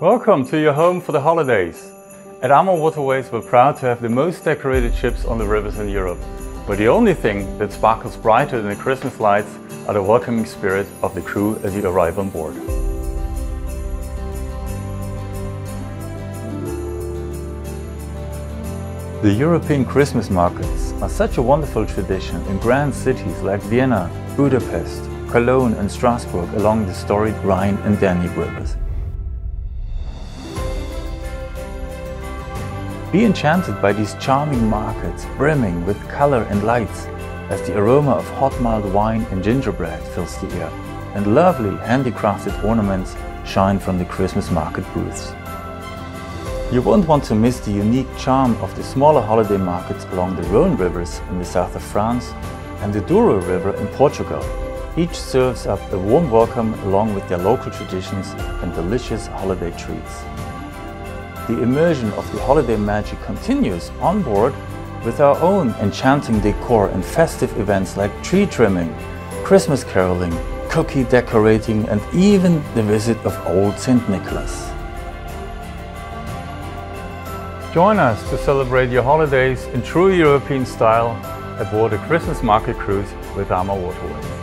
Welcome to your home for the holidays. At AmaWaterways, we're proud to have the most decorated ships on the rivers in Europe. But the only thing that sparkles brighter than the Christmas lights are the welcoming spirit of the crew as you arrive on board. The European Christmas markets are such a wonderful tradition in grand cities like Vienna, Budapest, Cologne and Strasbourg along the storied Rhine and Danube rivers. Be enchanted by these charming markets brimming with color and lights as the aroma of hot mild wine and gingerbread fills the air and lovely handicrafted ornaments shine from the Christmas market booths. You won't want to miss the unique charm of the smaller holiday markets along the Rhone rivers in the south of France and the Douro River in Portugal. Each serves up a warm welcome along with their local traditions and delicious holiday treats. The immersion of the holiday magic continues on board with our own enchanting decor and festive events like tree trimming, Christmas caroling, cookie decorating and even the visit of Old St. Nicholas. Join us to celebrate your holidays in true European style aboard a Christmas market cruise with AmaWaterways.